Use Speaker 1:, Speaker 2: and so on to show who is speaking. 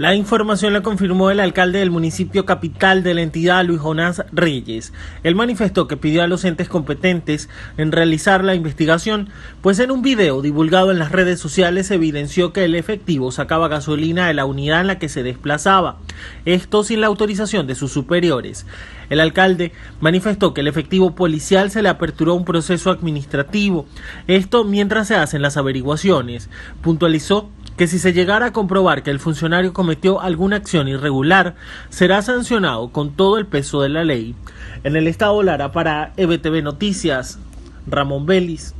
Speaker 1: La información la confirmó el alcalde del municipio capital de la entidad, Luis Jonás Reyes. Él manifestó que pidió a los entes competentes en realizar la investigación, pues en un video divulgado en las redes sociales evidenció que el efectivo sacaba gasolina de la unidad en la que se desplazaba, esto sin la autorización de sus superiores. El alcalde manifestó que el efectivo policial se le aperturó un proceso administrativo, esto mientras se hacen las averiguaciones. Puntualizó que si se llegara a comprobar que el funcionario cometió alguna acción irregular, será sancionado con todo el peso de la ley. En el estado Lara para EBTV Noticias, Ramón Vélez.